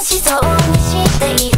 しそうにしている